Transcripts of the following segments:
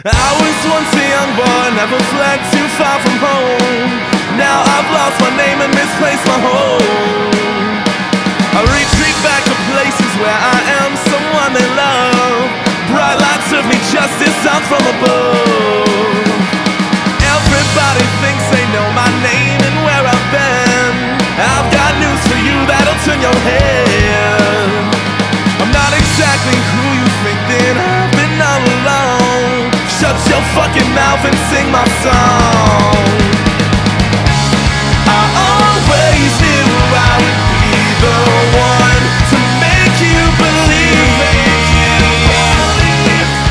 I was once a young boy, never fled too far from home. Now I've lost my name and misplaced my home. I retreat back to places where I am someone they love. Bright lights serve me justice down from above. Fucking mouth and sing my song. I always knew I would be the one to make you believe.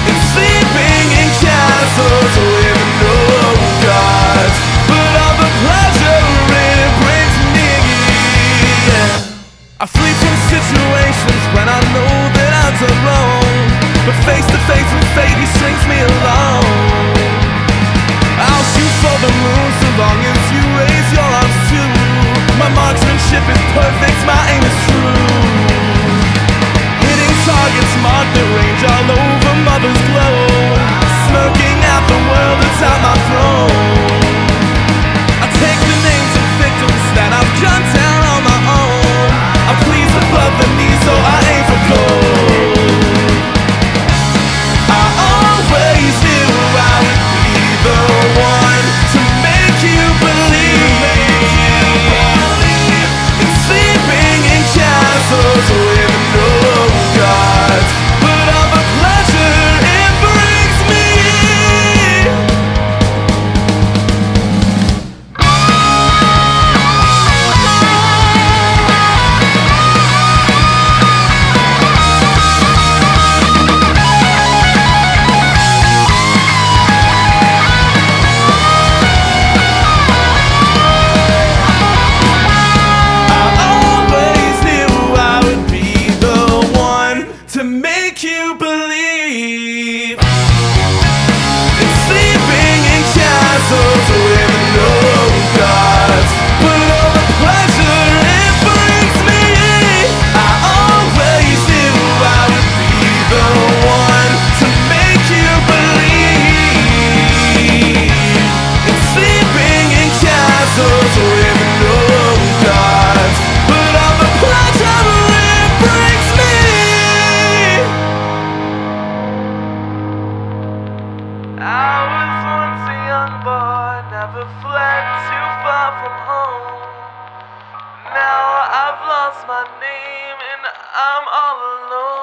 In sleeping in castles with no gods, but all the pleasure it brings me. I flee from situations when I know that I'm alone. But face to face with fate, he strings me along. Never fled too far from home. Now I've lost my name and I'm all alone.